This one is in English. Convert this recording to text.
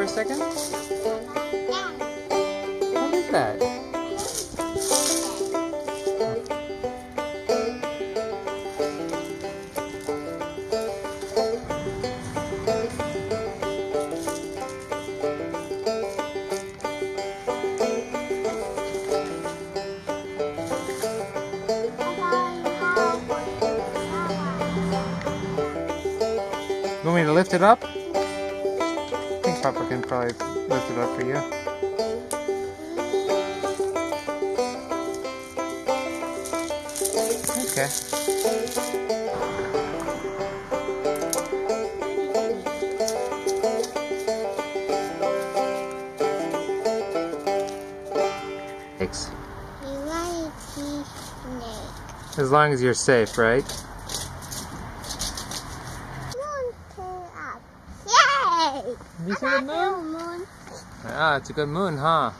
for a second? Yeah. What is that? You want me to lift it up? I think Papa can probably lift it up for you. Okay. Thanks. You want to snake. As long as you're safe, right? Moon turn up. Yay! Have you the moon? moon. Ah, it's a good moon, huh?